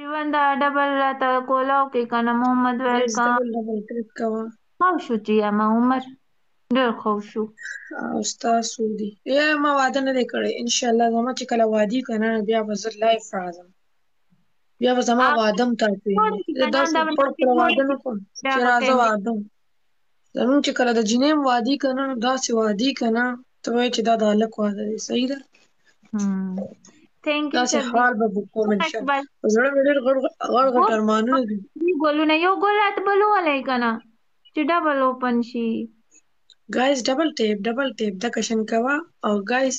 ژوند دا ډبل راته کولاو کې کنه محمد ویلکم ډبل ډبل کلیک کوه خو شو چې یا ما عمر ډېر خو شو او تاسو دي یا ما واده نه دی کړی ان شاء الله زما چې کله وادي کنه بیا به زه لایف راځم بیا به زما واده هم تاسو دا پړ پړ واده نه کوم چې راځه واده زموږ چې کله د جینۍ هم وادي کنه نو داسې وادي کنه ته وایې چې دا د هلک واده دی صحیح ده ثانک یو داسې سر حال به وکړو ان شاء الله په زړه مې ډېر غړ غړ غټ ارمانونه دي ګلونه یو ګل راته بل وولی که نه چې ډبل اوپن شي ګایز ډبل ټیپ ډبل ټیپ د کشن کوه او ګایز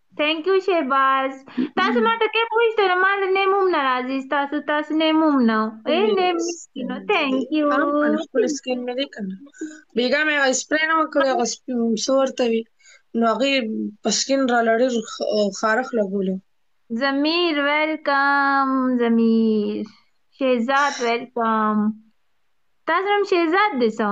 ثانک یو شهباز تاسو ما ته کې پوښتنه ما د نیم هم ناراضي تاسو تاسو نیم هم نه اے نیم نو ثانک یو هم کنه خپل سکین مې دی کنه بیګا مې هغه سپرې نه وکړ هغه سور ته وی نو هغه پسکین را لړې خارخ لګولو زمیر ویلکم زمیر شهزاد ویلکم تاسو هم شهزاد دي څو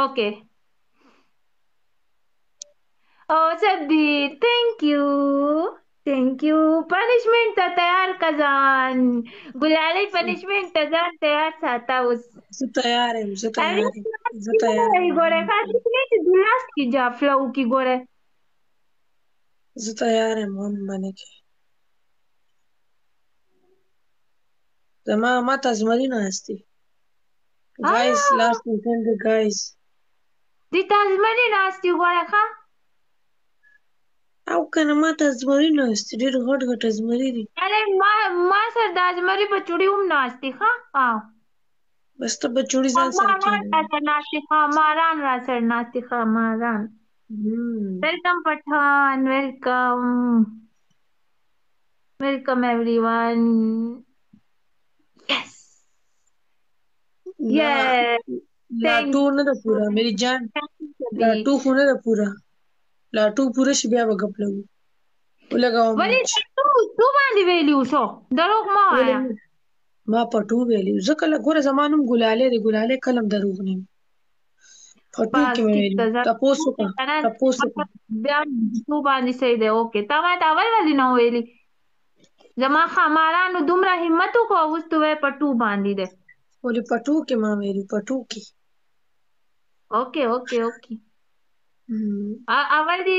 اوکې او سبدي ثانک یو ثانک یو پنشمنت ته تیار کا ځان ګلالۍ پنشمنت ته ځان تیار ساته اوس زه تیار یم زه تیار یم زه تیار یم ګوره خاطر نه چې دلاس کې جافلا وکي ګوره زه تیار یم هم باندې کې زما ماته زمری نه هستی ګايز لاس مې تنګ دی ګايز. د تا زمري ناستي غوره ښه. او کنه ما ته زمري ناستي ډېر غټ غټ زمري دي. یعنی ما ما سر دا زمري بچوړي هم ناستي ښه ها. بس ته بچوړي ځان سره کېنوي. ماران را سره ناستي ښه ماران را سره ناستي ښه ماران. ویلکم پټان ویلکم ویلکم ایوری وان. نه لا ټو نه ده پورا میری جان لا ټو خو نه ده پورا لا ټو پورا شي بیا به ګپ لګو ولګاو ولې ټو ټو باندې ویلی اوسو دروغ ما وایا ما پټو ویلی زه کله ګوره زمانم ګلاله دی ګلاله کلم دروغ نه پټو کې مې ویلی تاسو کا تاسو بیا ټو باندې صحیح دی اوکې تا ما ته اول ولې نه ویلی زما خامارانو دومره همت وکړو اوستو وې پټو باندې ده ولې پټو کې ما ویلو پټو کې اوکې اوکې اوکې اول دی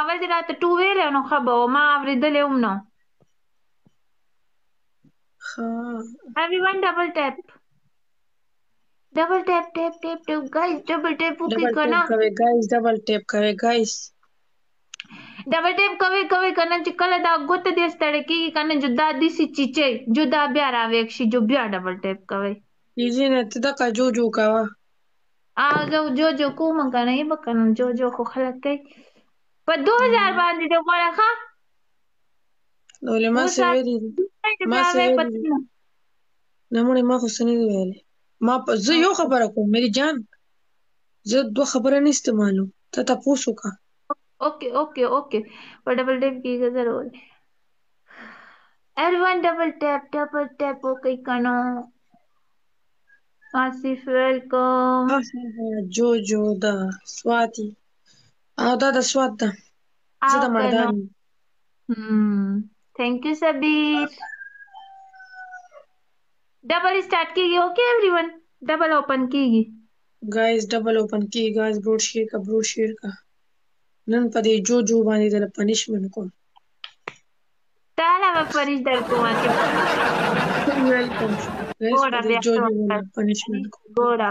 اول دی راته ټو ویل نو خبر او ما اوریدلې هم نو ها ایوری ون ډبل ټیپ ډبل ټیپ ټیپ ټیپ ټیپ ګایز ډبل ټیپ وکړئ کنه ګایز ډبل ټیپ کوي ګایز ډبل ټیپ کوي کوي کنه چې کله دا ګوت دې ستړې کیږي کنه جو دا دې سي چیچي جو دا بیا راویک شي جو بیا ډبل ټیپ کوي کیږي نه ته دغه جو جو کاوه او زه جو جو کوم کنه یې بکنه جو جو خو خلک کوي په 2000 باندې دې غواړه ښه نو له ما سره ویلي ما سره ویلي نه مړې ما خو سنې ویلي ما په زه یو خبره کوم مری جان زه دوه خبره نه استعمالوم ته تاسو وکړه اوکې اوکې اوکې په ډبل ټیپ کیږي ضرور ایل ون ډبل ټیپ ډبل ټیپ وکړئ کنو آصف ویلکم جو جو دا سواتی او دا د سوات ده زه د مردان یم ثانک یو سبیر ډبل اسټارټ کیږي اوکې ایوری ون ډبل اوپن کیږي ګایز ډبل اوپن کیږي ګایز بروډ شیر کا بروډ شیر کا نن په دې جو جو باندې دل پنیشمنت کوم تعالی به پنیش در کوم چې ویلکم ګایز په دې جو جو باندې پنیشمنت کوم ګوډه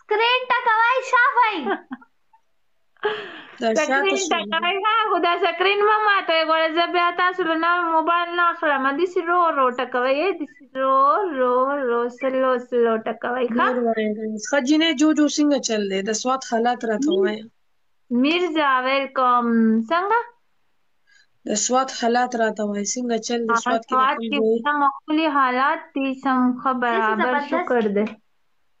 سکرین ټکوای شافای سکرین ټکوای ها خدا سکرین ما ماته غواړي زه بیا تاسو له نوې موبایل نه اخلم دي سي رو رو ټکوي دي سي رو رو رو سلو سلو ټکوي ها خجینه جو جو څنګه چل دی د سواد حالات راته وایي میرزا ویلکم څنګه د سواد حالات راته وای څنګه چل د سواد کې کوم ځای مخکلي حالات دي سم خبره برابر شکر دی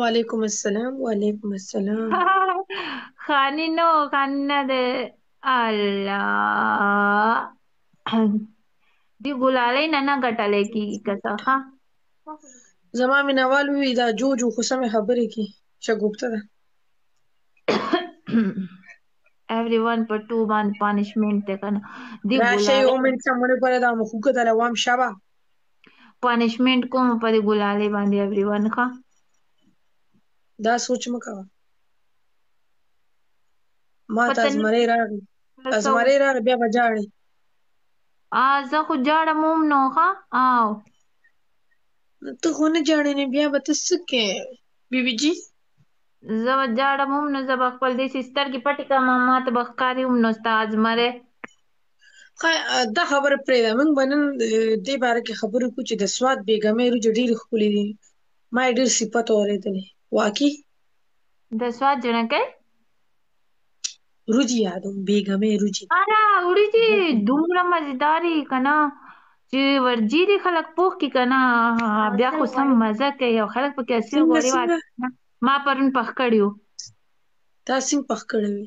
وعلیکم السلام وعلیکم السلام خانی نو خانی نه ده الله دی ګلالې نه نه ګټلې کیږي که څه ښه زما مینوال وی دا جو جو خو سمې خبرې کی شګوفته ده ایوری ون په ټو باندې پانیشمنت ده کنه دی راشه ګلالې یو منټ سمونه پر دا مخوکه د لوام شبا پنشمنټ کوم په دې ګلالې باندې اوی ون ښه دا سوچ مه کوه ما ته پته نه زمری راغی څه و زمری راغی بیا به جاړې آ زه خو جاړم هم نو ښه او ته خو نه جاړې نو بیا به ته څه کې بي بي جي زه به جاړم هم نو زه به خپل داسې سترګې پټې کړم ما ته به ښکاري هم نو ستا زمری دا خبره پرې ده موږ به نن دې باره کې خبرې وکړو چې د سوات بیګمې روجې ډېرې ښکلې دي ما یې ډېر صفت اورېدلی واقعي د سوات جنکۍ روجي یادوم بیګمې روجي اره وریجې دومره مزیدارې که نه چې ورجې دي خلک پوخ کړي که نه بیا خو سم مزه کوي او خلک پکې هسې غوړې ما پرون پخ کړي وو تاسو پخ کړی وي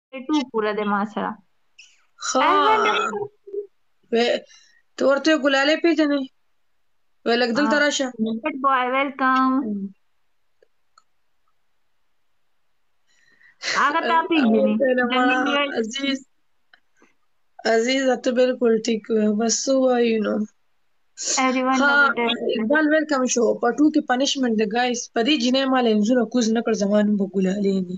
ټو پورا د ما سره ها ته ورته ګلاله پیژنې ولګ دلته راشه ګډ بوای ویلکم هغه تا پیژنې عزیز عزیز ته بالکل ټیک بس وایو نو اقبال ویلکم شو په ټو کې پنشمنټ د ګایس په دې جنې مال انځور کوز نکړ زمانو بګولاله دي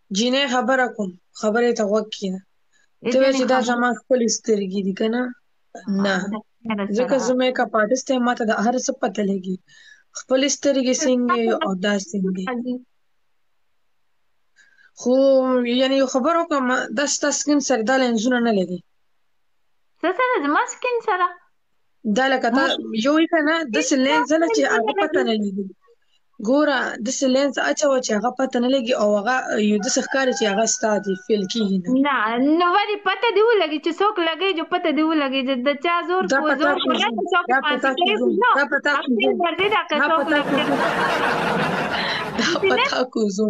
جینۍ خبره کوم خبرې ته غوږ کېنه ته وې چې دا زما خپلې سترګې دي که نه نه ځکه زه میک اپ آرټسټ یم ما ته د هر څه پته لګي خپلې سترګې څنګه او دا څنګه خو یعنی یو خبر وکړم دا ستا سکین سره دا لینزونه نه لګي څه سره زما سکین سره دا لکه تا یو یې کنه د سلینس زله چې هغه پته نه لګي ګوره د سلینس اچو چې هغه پته نه لګي او هغه یو د سخکار چې هغه ستادي فیل کیږي نه نو ولی پته دی ولګي چې څوک لګي جو پته دی ولګي چې د چا زور کو زور کو نه څوک پاسې کوي دا پته کوي دا پته کوي دا پته کوي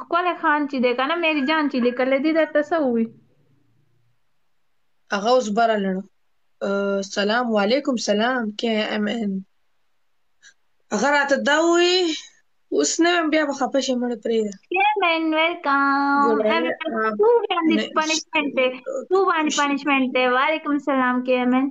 ښکلی خان چې دی کنه مېری جان چې لیکل دي درته څه وي هغه اوس بره لړ سلام وعلیکم سلام کې ام ان هغه راته دا وی اوس نه بیا به خپه شي مړ پرې ده کیمن ویلکم تو باندې پنیشمنت دی وعلیکم سلام کیمن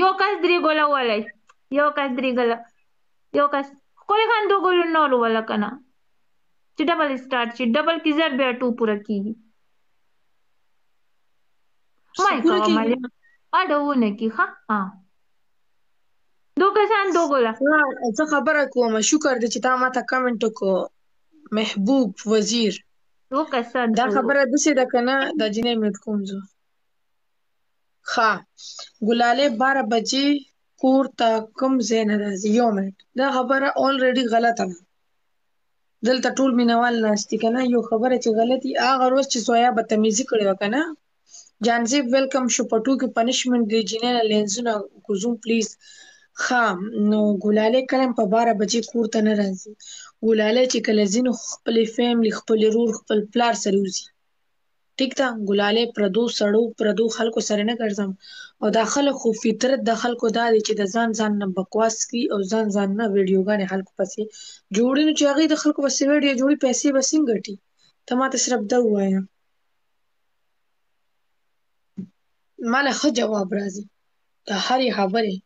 یو کس درې ګله ولای یو کس درې ګله یو کس ښکلی خان دو ګلو نور وله که نه چې ډبل سټارټ شي ډبل کې زر بیا ټو پوره کېږي مه یې کوه مه یې اډونه کې ښه دو کسان دو ګله زه خبره کوم شکر دی چې تا ما ته کمنټ وکړو محبوب وزیر دو کسان دا خبره داسې ده که نه دا جینۍ میوټ کوم زه ښا ګلاله باره بجې کور ته کوم ځای نه راځي یو منټ دا خبره اولریډي غلطه ده دلته ټول مینوال ناشتي کنه یو خبره چې غلطي هغه روز چې سویا بدتمیزي کړې وکنه جانزیب ویلکم شو پټو کې پنیشمنت دی جنې نه لینزونه کوزوم پلیز ښا نو ګلاله کلم په 12 بجې کور ته نه راځي ګلاله چې کله زینو خپل فیملی خپل رور خپل پلار سره وځي ټیک ده ګلاله پردو سړو پردو خلکو سره نه ګرځم او دا خلک خو فطرت د خلکو دا دی چې د ځان ځان نه بکواس کوي او ځان ځان نه ویډیوګانې خلکو پسې جوړي نو چې هغوی د خلکو پسې ویډیو جوړي پیسې به څنګه ګټي ته ماته صرف دا ووایه ماله ښه جواب راځي د هرې خبرې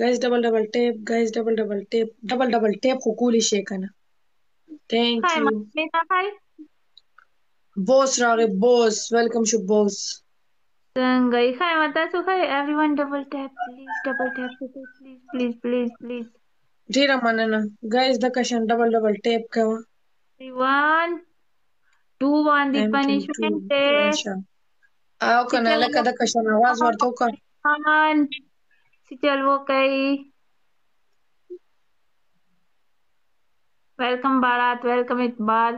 ګیس ډبل ډبل ټیپ ګیس ډبل ډبل ټیپ ډبل ډبل ټیپ خو کولی شي کنه ثانک یو بوس راغی بوس ویلکم شو بوس څنګه یې خای ما تاسو خای ایوری ون ډبل ټیپ پلیز ډبل ټیپ پلیز پلیز پلیز پلیز ډیره مننه ګایز د کشن ډبل ډبل ټیپ کوه ریوان ټو باندې پنیشمنت دی او کنه لکه د کشن आवाज ورته وکړه خان چې چل وکړئ ویلکم بارات ویلکم اقبال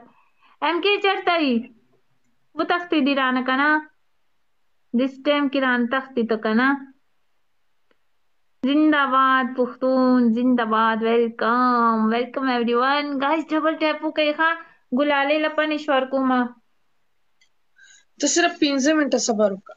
ایم کې چرته یي وتښتې دي رانه که نه دس ټایم کې ران تښتې ته که نه زنده باد پښتون زنده باد ویلکم ویلکم ایوری ون ګایز ډبل ټیپ وکړئ ښه ګلالې له پنش ورکومه ته صرف پنځه منټه صبر وکړه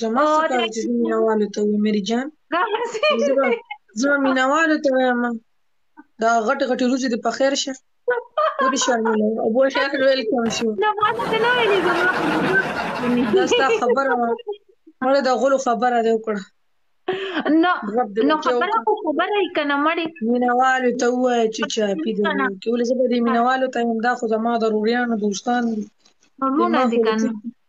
جمال څه کار چې زه مینوالو ته وې مری جان زه مینوالو ته وایم دا غټ غټ روزي د پخیر شه ودي شرمونه او بو شه ویلکم شو نو ما ته نه ویلې دا ستا خبره وه مړه د غلو خبره دی وکړه نو نو خبره خو خبره یې کنه مړې مینوالو ته وایي چې چا پیدا کې ولې زه به دې مینوالو ته هم دا خو زما د روریانو دوستان دي نو لونه دي کنه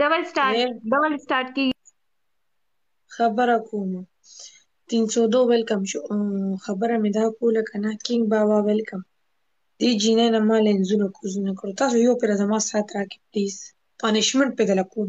ډبل سټارټ یې ډبل سټارټ کی خبره کوم 302 ویلکم شو خبره مې دا کوله کنه کینګ بابا ویلکم دی جینې نه ما لینزونه کوز نه کړو تاسو یو پر زما سات راکې پلیز پنشمنت په دل کوم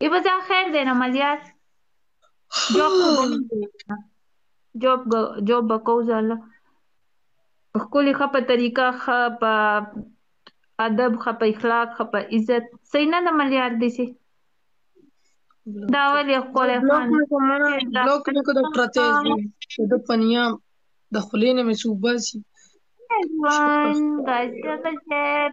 ای به ځا خیر دی نه ملیار جاب خو به مونږ وکړه. جاب ګ- جاب به کوو ځاله ښکلې ښه په طریقه ښه په ادب ښه په اخلاق ښه په عزت صحیح نه ده ملیار دې سي دا ولې ښکلی بلوک خان مې کو مړه ډېر دا بلوک مې کو د پرتې دی د ده په نیا د خولې نه مې څوک باسي شکر ژوند غزل صاحب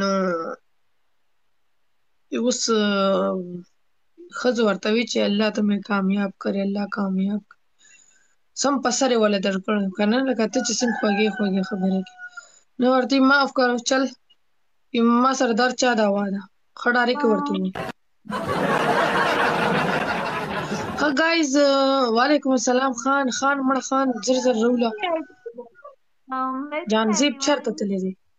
نو اوس ښځو ورته وی چې الله ته مې کامیاب کړي الله کامیاب کړي سم په سر یې وله درکړ که نه لکه ته چې څنګه خوږې خوږې خبرې کوې نو ورته یې معاف کړه چل ما سره در چا دعوا ده ښه ډارېکې ورته ووایي ښه ګایز وعلیکم السلام خان خان مړ خان زر زر روله جان زیب چېرته تللی دی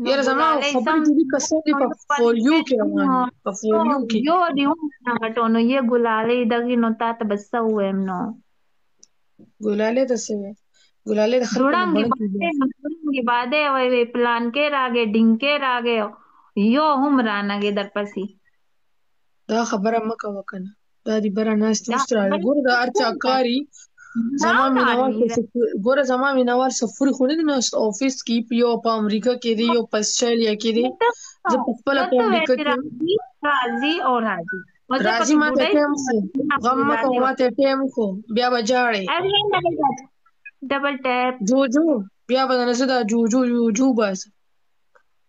نو یاره زما ګلالۍ خبرې سم دې دي که څه دي په فولیو کې روان دي په فولیو کې یو دې هم نه غټو نو یې ګلالۍ دغې نو تا ته به څه ووایم نو ګلالۍ ته څه وایي ګلالۍ د خلکو نه بڼکې دي ډوړنګې بادې وایي پلانکې راغی ډینکې راغی یو هم رانغې درپسې دا خبره مه کوه که نه دا دی برا ناست اوس را ګور دا ارچا کاری زما مینوال ګور زما مینوال سفر خو نه دی ناست افیس کې په یو په امریکا کې دی یو په استرالیا کې دی زه په خپل په امریکا کې راځي او راځي راځي ما ته ټیم خو غم ما ته ما ته ټیم خو بیا به جاړې ډبل ټیپ جوجو بیا به نه زه دا جوجو جوجو بس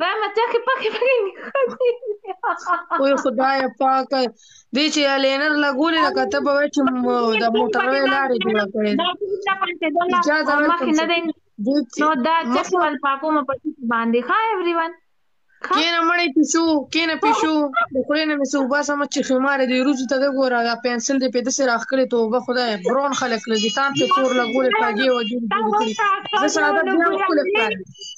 دا مچا کې پکې پکې نښتي او خدای پاک دې چې الینر لګولې لکه ته به چې د موټر وې لارې جوړ کړې دا چې دا پاتې دا مخ نه دی نو دا چې ول پاکو مې پکې باندې ښا ایوری ون کینه مړې پښو کینه پښو د خورې نه مې سو با سم چې خمار دې روز ته وګوره دا پنسل دې په دسه راخ کړې ته وب خدای برون خلک لږی تان ته تور لګولې پاګې وږي زه ساده بیا خپل ښکار